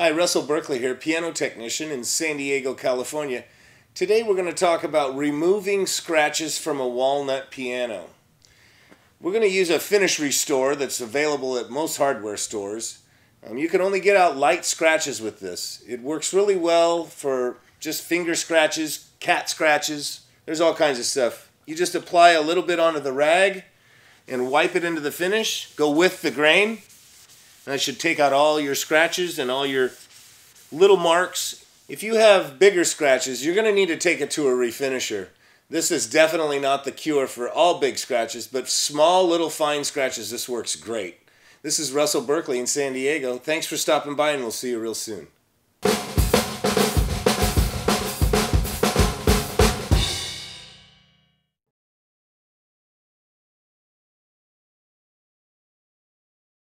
Hi, Russell Berkley here, piano technician in San Diego, California. Today we're going to talk about removing scratches from a walnut piano. We're going to use a finish restore that's available at most hardware stores. Um, you can only get out light scratches with this. It works really well for just finger scratches, cat scratches. There's all kinds of stuff. You just apply a little bit onto the rag and wipe it into the finish. Go with the grain. And that should take out all your scratches and all your little marks. If you have bigger scratches, you're going to need to take it to a refinisher. This is definitely not the cure for all big scratches, but small little fine scratches, this works great. This is Russell Berkley in San Diego. Thanks for stopping by and we'll see you real soon.